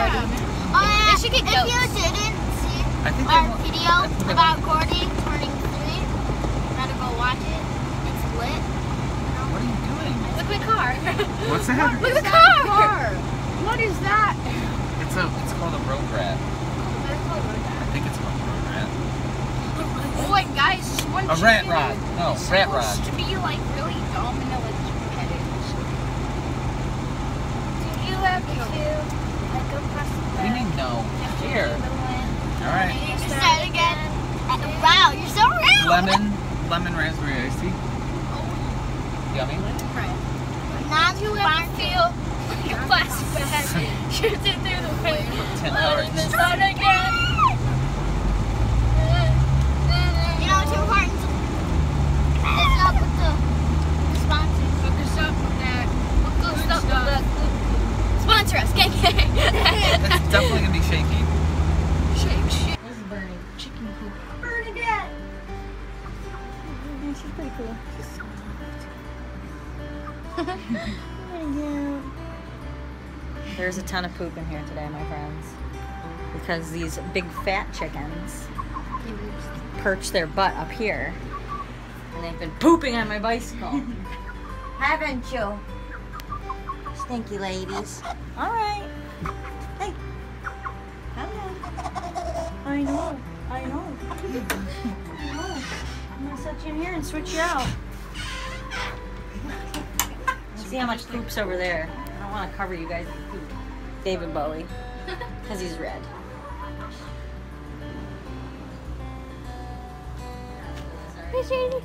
Oh, if you didn't see I think our want- video I think about Gordy turning three, gotta go watch it. It's lit. What are you doing? Look at my car. What's that? Look at the car. What is that? It's a. It's called a road rat. I think it's called a road rat. Oh my guys, one A rat chicken rod. No, rat rod. to be like really dumb and it was repetitive. Do you have to like go across the What do you mean no? Here. All right. Start again. Wow, you're so real. Lemon, lemon raspberry iced tea. Yummy. Not you have to feel your plastic bag shooting through the wind. Ten Let dollars. start again. You know, Tim Hortons is up with the sponsors. Hook us up with that. Hook us up with that. Sponsor us, gang gang. It's definitely gonna be shaky. Shake, shake. This is Bernie. Chicken coop. Bernie again. She's pretty cool. There's a ton of poop in here today, my friends. Because these big fat chickens perch their butt up here. And they've been pooping on my bicycle. Haven't you? Stinky ladies. Alright. Hey. Hello. I know. I know. I know. I'm gonna set you in here and switch you out. See how much poop's over there. I don't want to cover you guys with poop. David Bowie. Because he's red. Hey, Shady.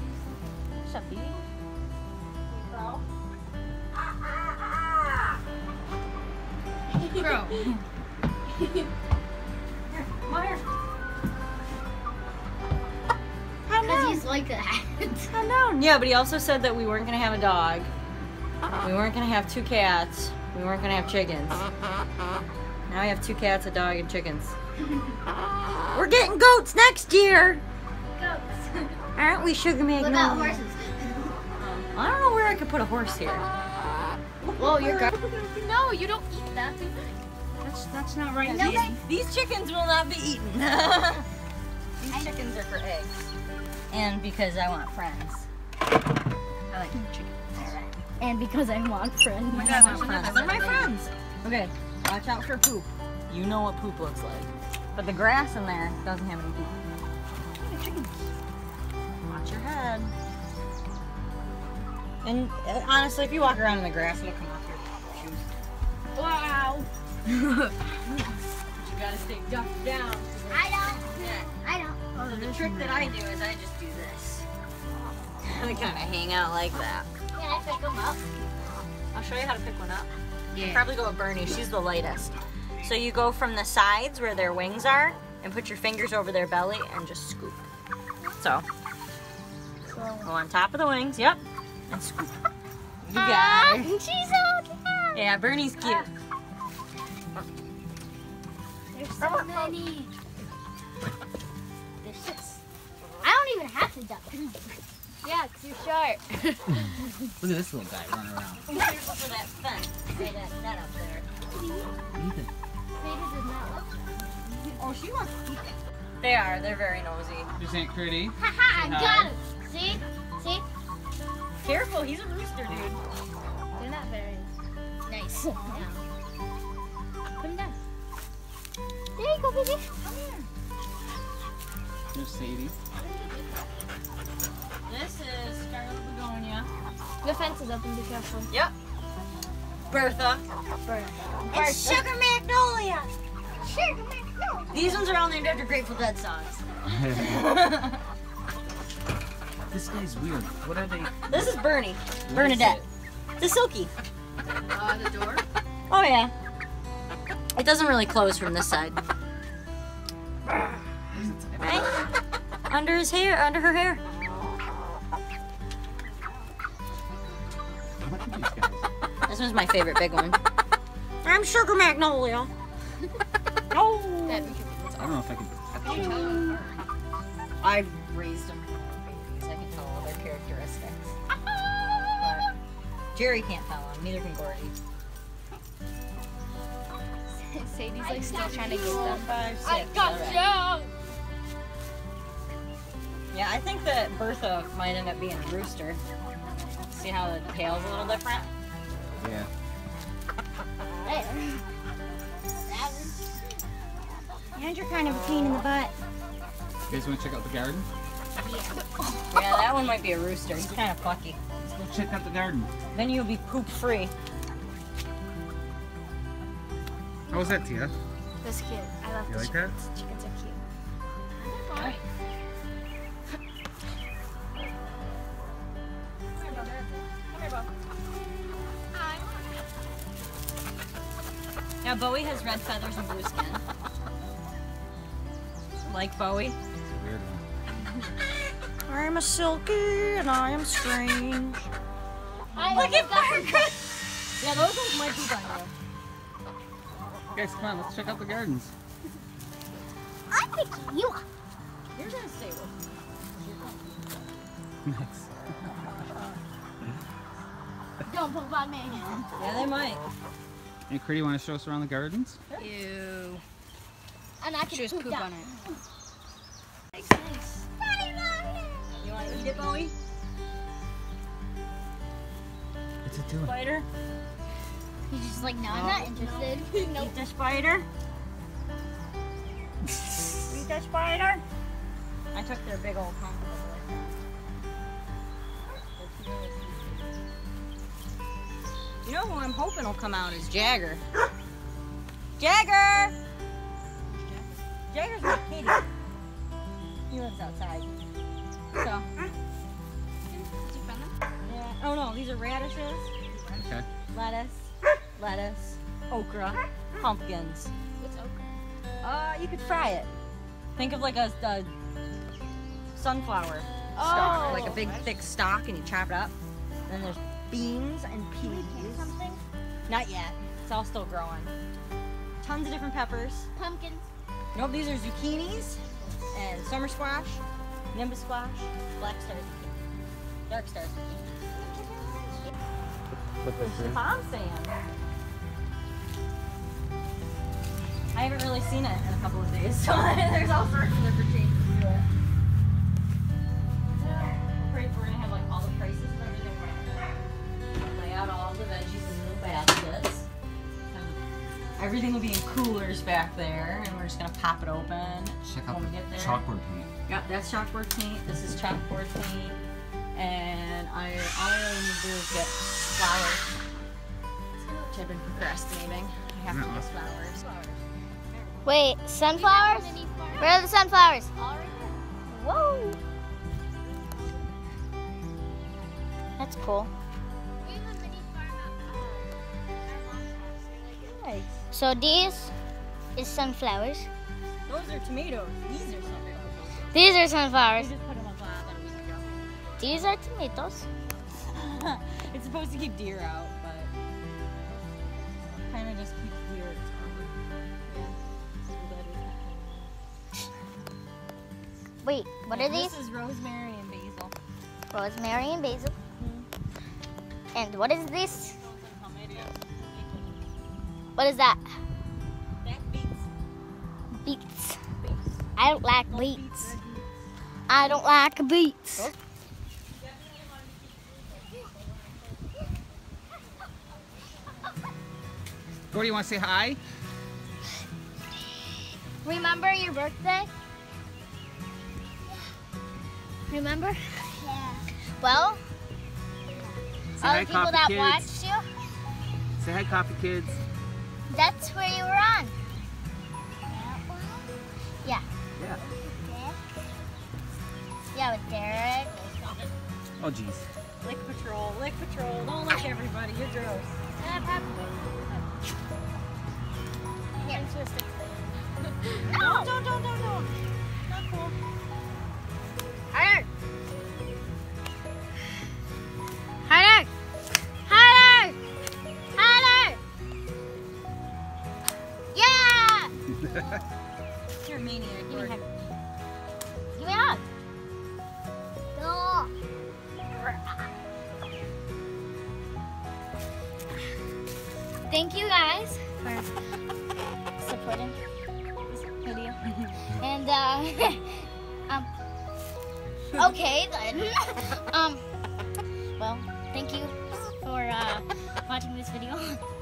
What's up, Here, come on here. Because he's like that. Calm down. Yeah, but he also said that we weren't gonna have a dog. We weren't gonna have two cats. We weren't gonna have chickens. Now we have two cats, a dog, and chickens. We're getting goats next year, Goats. aren't we, Sugar What Magnolia? about horses? I don't know where I could put a horse here. Whoa, you're No, you don't eat that. That's that's not right. No, these, they- these chickens will not be eaten. these chickens are for eggs, and because I want friends. I like chickens. All right. And because I want friends. Oh my God, they're friends. They're my friends. Okay, watch out for poop. You know what poop looks like. But the grass in there doesn't have any poop. Look at chickens. Watch your head. And uh, honestly, if you walk around in the grass, it'll come off your shoes. Wow. You gotta stay ducked down. I don't. I don't. So the trick that I do is I just do this. I kind of hang out like that. Can I pick them up? I'll show you how to pick one up. Yeah. Probably go with Bernie. She's the lightest. So you go from the sides where their wings are and put your fingers over their belly and just scoop. So go on top of the wings. Yep. And scoop. You got it. She's so cute. Yeah, Bernie's cute. There's so many. There's six. I don't even have to duck. Yeah, because you're short. Look at this little guy running around. Here's for that fence. Say that net up there. Ethan. Does not look. Oh, she wants to eat it. They are. They're very nosy. This ain't pretty. Haha, I got him. See? See? Careful, he's a rooster, dude. They're not very nice. Put There you go, baby. Come here. There's Sadie. This is Scarlet Begonia. The fence is open, be careful. Yep. Bertha. Bertha. It's Sugar Magnolia. Sugar Magnolia. These ones are all named after Grateful Dead songs. this guy's weird. What are they? this is Bernie. what is Bernadette. it? The Silky. Uh, the door? Oh yeah. It doesn't really close from this side. Right? Under his hair, under her hair. Look at these guys. This one's my favorite big one. I'm Sugar Magnolia. Oh. I don't know if I can. I've raised them babies. I can tell all their characteristics. But Jerry can't tell them. Neither can Gordy. Sadie's like still trying to get them. Five, six. I got all right. you. Yeah, I think that Bertha might end up being a rooster. See how the tail's a little different? Yeah. And you're kind of a pain in the butt. You guys want to check out the garden? Yeah. Yeah, that one might be a rooster. He's kind of plucky. Let's go check out the garden. Then you'll be poop free. How was that, Tia? That's cute. I love You the like that? chickens. Chickens are cute. Now Bowie has red feathers and blue skin. Like Bowie. I'm a silky and I am strange. I Look at Margaret! Yeah, those ones might be by now. Guys, come on, let's check out the gardens. I'm picking you up. You're gonna stay with me. Nice. Don't poop on me. Yeah, they might. Hey, Critty, want to show us around the gardens? Ew. And I can Just poop, poop on it. Makes sense. You wanna eat it, Bowie? What's it doing? Spider? He's just like, no, I'm not interested. nope. Eat the spider? Eat the spider? I took their big old pumpkin. You know who I'm hoping will come out is Jagger. Jagger! Jagger's my kitty. He lives outside. So, Did you find them? yeah. Oh no, these are radishes, Okay. lettuce, lettuce, okra, pumpkins. What's okra? Uh, you could fry it. Think of like a, a sunflower stalk, Oh. like a big thick stalk, and you chop it up. Then there's beans and peas. Something? Not yet. It's all still growing. Tons of different peppers. Pumpkins. Nope, these are zucchinis and summer squash, nimbus squash, black star zucchini, dark star zucchini. Put this in. Palm saying. I haven't really seen it in a couple of days, so there's all sorts of different changes to it. I'm we're gonna have like all the prices and everything. We're Lay out all the veggies in little baskets. Everything will be in coolers back there, and we're just gonna pop it open Check out when the we get there. chalkboard paint. Yep, that's chalkboard paint. This is chalkboard paint. And I all I really need to do is get flowers. Which I've been procrastinating. I have to get flowers. Wait, sunflowers? Where are the sunflowers? Whoa. That's cool. Nice. So these is sunflowers. Those are tomatoes. These are sunflowers. These are sunflowers. just put them up uh, about a week ago. These are tomatoes. it's supposed to keep deer out, but kind of just keep Wait, what are these? This is rosemary and basil. Rosemary and basil. And what is this? What is that? That beets. Beets. Beets. I don't like beets. I don't like beets. Gordy, you want to say hi? Remember your birthday? Remember? Yeah. Well, Say all hi, the people coffee that kids. watched you, Say hi, coffee kids. that's where you were on. Yeah. Yeah. Yeah, with Derek. Oh, jeez. Lick patrol, lick patrol. Don't lick everybody. You're gross. Yeah, probably. Yeah. No, oh! don't, don't, don't, don't. Not cool. You're a maniac. Give me a hug. Give me a hug. No. Thank you guys for supporting this video. and uh, um, okay then. um, well, thank you for uh, watching this video.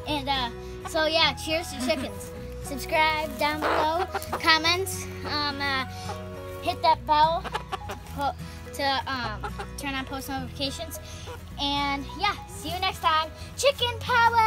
And uh, so yeah, cheers to chickens. Subscribe down below, comment, um, uh, hit that bell po- to um, turn on post notifications. And yeah, see you next time. Chicken power!